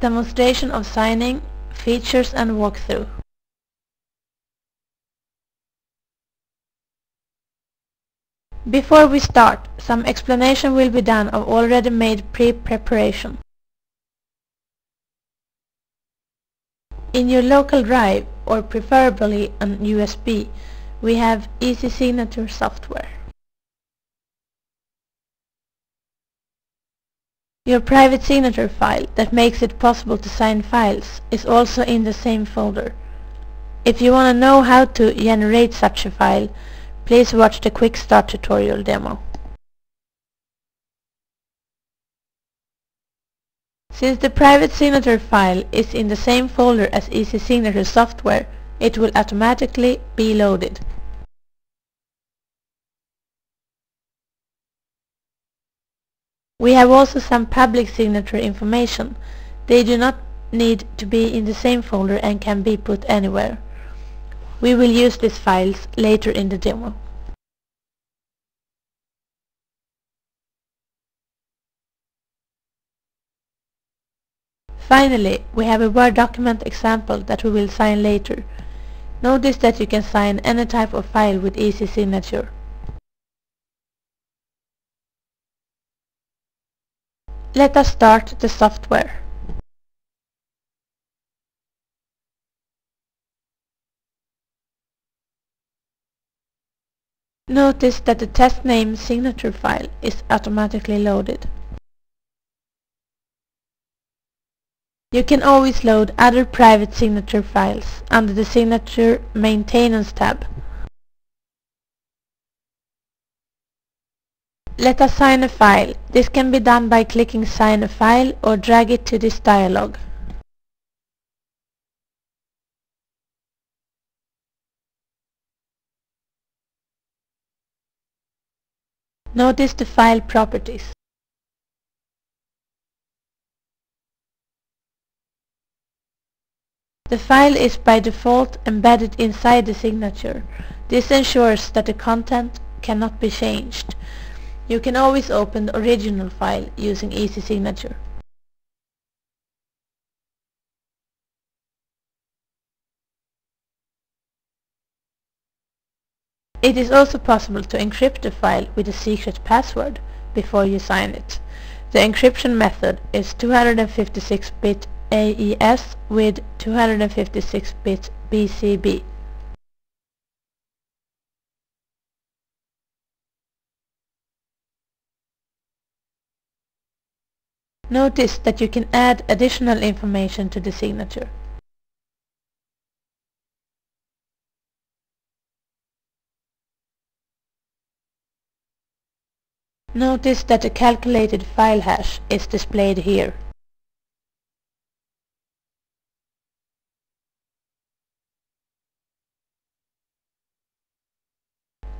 Demonstration of signing, features and walkthrough. Before we start, some explanation will be done of already made pre-preparation. In your local drive, or preferably on USB, we have Easy Signature software. Your private signature file that makes it possible to sign files is also in the same folder. If you want to know how to generate such a file, please watch the quick start tutorial demo. Since the private signature file is in the same folder as Easy Signature software, it will automatically be loaded. We have also some public signature information. They do not need to be in the same folder and can be put anywhere. We will use these files later in the demo. Finally, we have a Word document example that we will sign later. Notice that you can sign any type of file with Easy Signature. Let us start the software. Notice that the test name signature file is automatically loaded. You can always load other private signature files under the Signature Maintenance tab. Let us sign a file. This can be done by clicking Sign a file or drag it to this dialog. Notice the file properties. The file is by default embedded inside the signature. This ensures that the content cannot be changed. You can always open the original file using Easy Signature. It is also possible to encrypt the file with a secret password before you sign it. The encryption method is 256-bit AES with 256-bit CBC. Notice that you can add additional information to the signature. Notice that the calculated file hash is displayed here.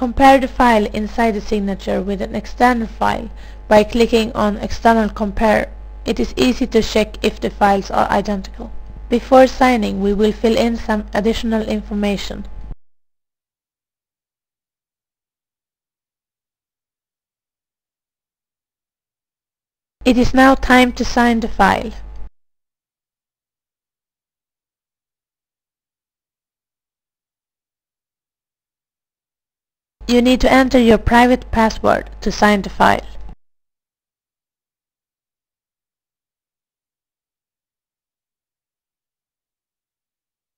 Compare the file inside the signature with an external file by clicking on External Compare. It is easy to check if the files are identical. Before signing we will fill in some additional information. It is now time to sign the file. You need to enter your private password to sign the file.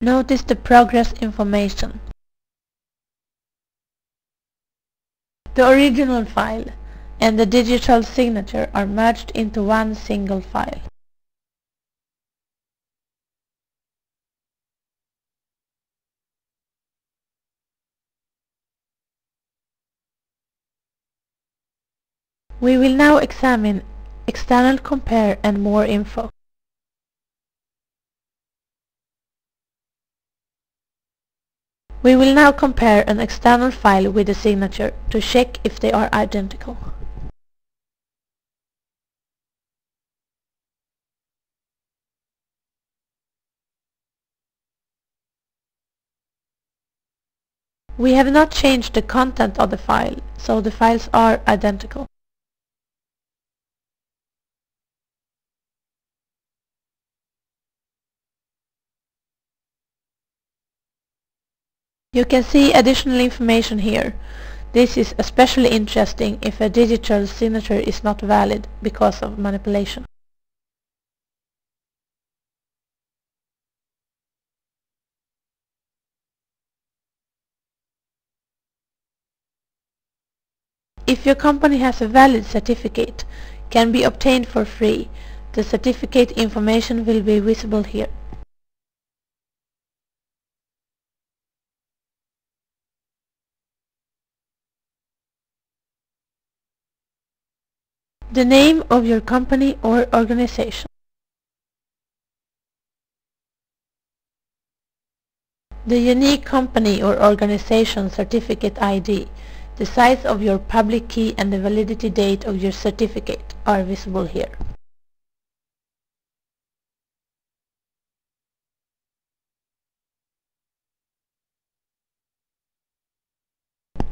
Notice the progress information. The original file and the digital signature are merged into one single file. We will now examine external compare and more info. We will now compare an external file with a signature to check if they are identical. We have not changed the content of the file, so the files are identical. You can see additional information here. This is especially interesting if a digital signature is not valid because of manipulation. If your company has a valid certificate, can be obtained for free, the certificate information will be visible here. The name of your company or organization. The unique company or organization certificate ID the size of your public key and the validity date of your certificate are visible here.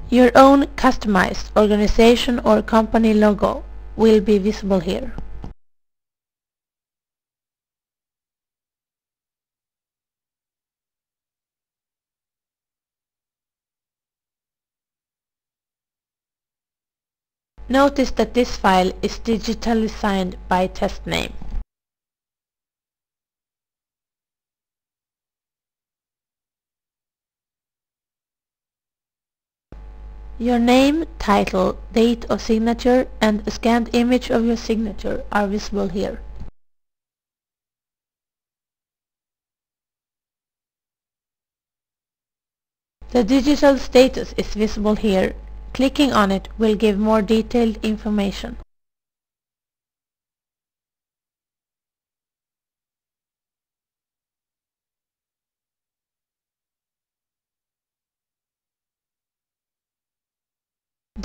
Your own customized organization or company logo will be visible here. Notice that this file is digitally signed by test name. Your name, title, date of signature and a scanned image of your signature are visible here. The digital status is visible here Clicking on it will give more detailed information.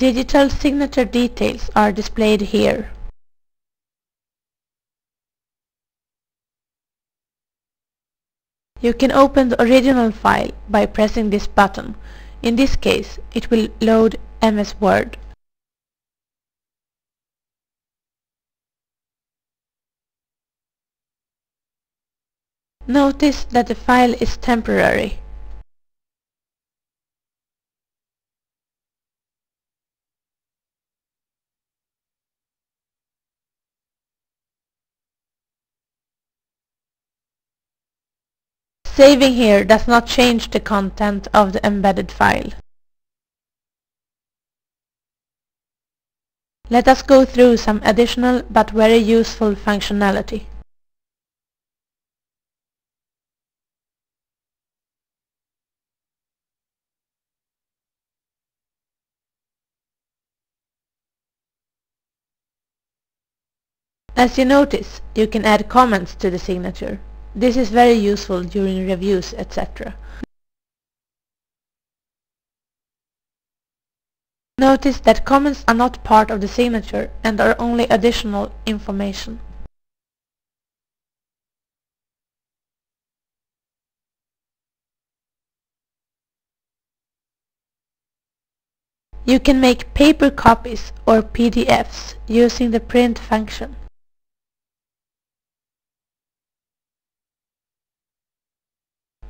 Digital signature details are displayed here. You can open the original file by pressing this button. In this case, it will load MS Word. Notice that the file is temporary. Saving here does not change the content of the embedded file. Let us go through some additional but very useful functionality. As you notice, you can add comments to the signature. This is very useful during reviews, etc. Notice that comments are not part of the signature and are only additional information. You can make paper copies or PDFs using the print function.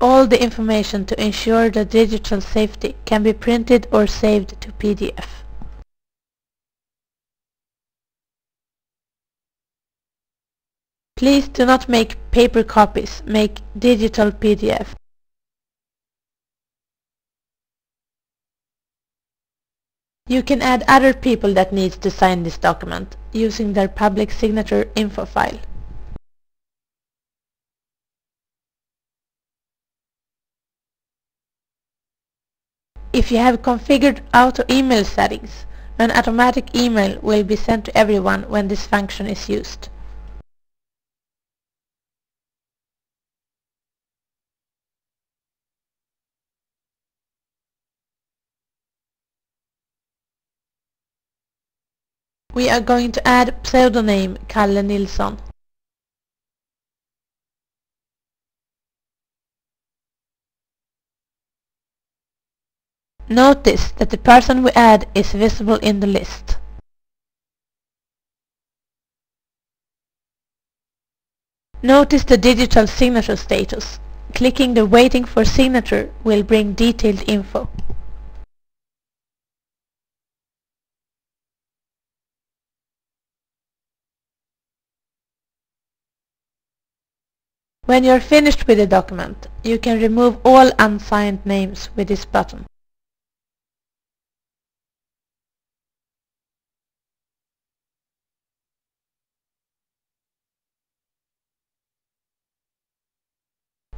All the information to ensure the digital safety can be printed or saved to PDF. Please do not make paper copies, make digital PDF. You can add other people that needs to sign this document using their public signature info file. If you have configured auto email settings, an automatic email will be sent to everyone when this function is used. We are going to add pseudonym Kalle Nilsson. Notice that the person we add is visible in the list. Notice the digital signature status. clicking the Waiting for signature will bring detailed info. When you're finished with the document, you can remove all unsigned names with this button.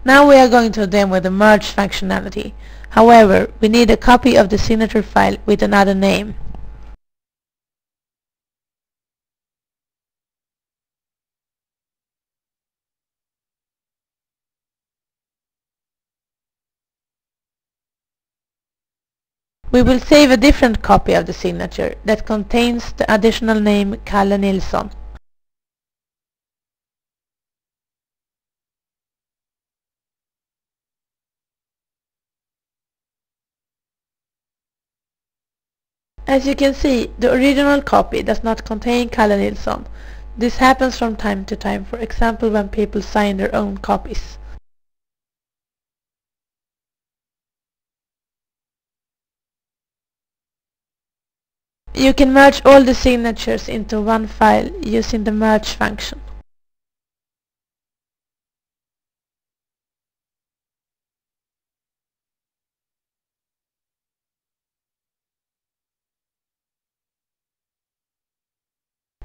Now we are going to demo the merge functionality. However, we need a copy of the signature file with another name. We will save a different copy of the signature that contains the additional name Kalle Nilsson. As you can see, the original copy does not contain Kalle Nilsson. This happens from time to time, for example when people sign their own copies. You can merge all the signatures into one file using the merge function.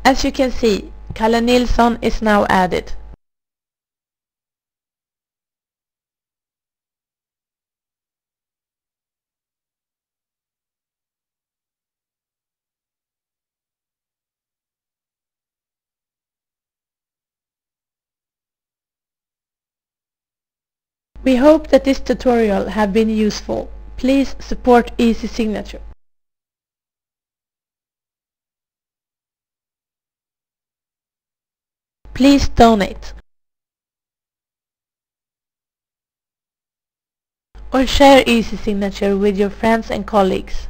As you can see, Kalle Nilsson is now added. We hope that this tutorial have been useful. Please support Easy Signature. Please donate. Or share Easy Signature with your friends and colleagues.